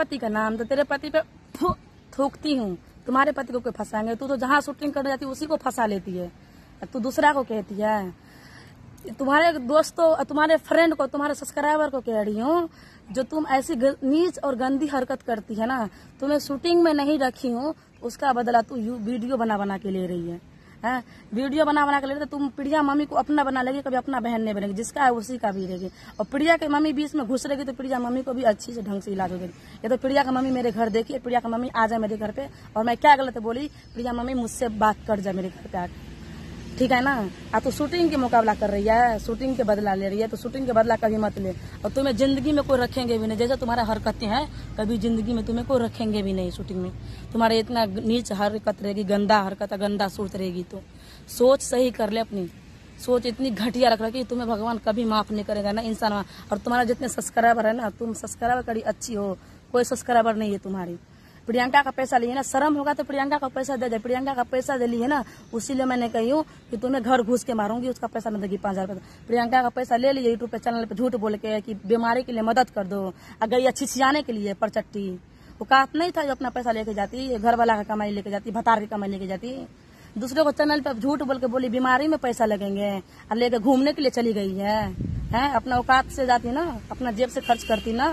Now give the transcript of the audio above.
पति का नाम तो तेरे पति पे थूकती हूँ। तुम्हारे पति को कोई फंसाएँगे? तू तो जहाँ शूटिंग करने जाती उसी को फंसा लेती है। तू दूसरा को कहती है। तुम्हारे दोस्तों, तुम्हारे फ्रेंड को, तुम्हारे सब्सक्राइबर को कह रही हूँ, जो तुम ऐसी नीच और गंदी हरकत करती है ना, तुम्हें शूटिंग में नहीं रखी हूँ, उसका बदला तू वीडियो बना बना के ले रही है। हैं? वीडियो बना बना के ले रहे तो तुम प्रिया मम्मी को अपना बना लेगी, कभी अपना बहन नहीं बनेगी, जिसका है उसी का भी रहेगी। और प्रिया की मम्मी बीच में घुस रहेगी तो प्रिया मम्मी को भी अच्छी से ढंग से इलाज हो जाएगी ये तो प्रिया का मम्मी मेरे घर देखिए, प्रिया का मम्मी आ जाए मेरे घर पे। और मैं क्या गलत बोली? प्रिया मम्मी मुझसे बात कर जाए मेरे घर पे आके। ठीक है ना? आ तो शूटिंग के मुकाबला कर रही है शूटिंग के बदला ले रही है तो शूटिंग के बदला कभी मत ले। और तुम्हें ज़िंदगी में कोई रखेंगे भी नहीं। जैसे तुम्हारा हरकतें हैं, कभी ज़िंदगी में तुम्हें कोई रखेंगे भी नहीं शूटिंग में। तुम्हारे इतना नीच हरकत रहेगी, गंदा हरकत, गंदा सूरत रहेगी तो। सोच सही कर ले अपनी। सोच इतनी घटिया रख रखी तुम्हें भगवान कभी माफ़ नहीं करेगा ना इंसान और तुम्हारा जितने सब्सक्राइबर है ना, तुम सब्सक्राइबर करी अच्छी हो। कोई सब्सक्राइबर नहीं है तुम्हारी। प्रियंका का पैसा लिए ना, शर्म होगा तो प्रियंका का पैसा दे दे, प्रियंका का पैसा दे लिए ना, उसीलिए मैंने कही हूँ कि तुम्हें घर घुस के मारूँगी, उसका पैसा मैं देगी पाँच हज़ार प्रियंका का पैसा ले लिए यूट्यूब पे चैनल पे झूठ बोल के कि बीमारी के लिए मदद कर दो, अगर ये अच्छी सियाने के लिए परचट्टी। वो कात नहीं था जो अपना पैसा लेके जाती घर वाला का कमाई लेके जाती, भतार की कमाई लेके जाती। दूसरे को चैनल पे झूठ बोल के बोली, बीमारी में पैसा लगेंगे, और लेके घूमने के लिए चली गई है, हैं? अपना औकात से जाती ना, अपना जेब से खर्च करती ना।